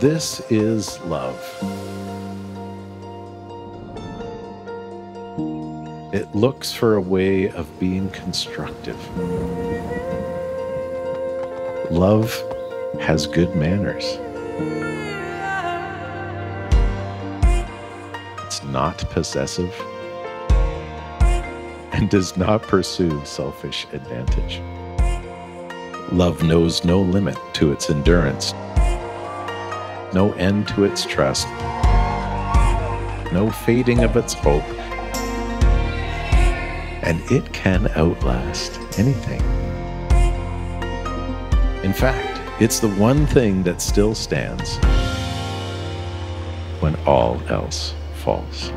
This is love. It looks for a way of being constructive. Love has good manners. It's not possessive and does not pursue selfish advantage. Love knows no limit to its endurance, no end to its trust, no fading of its hope, and it can outlast anything. In fact, it's the one thing that still stands when all else falls.